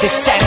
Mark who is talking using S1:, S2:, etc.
S1: this day.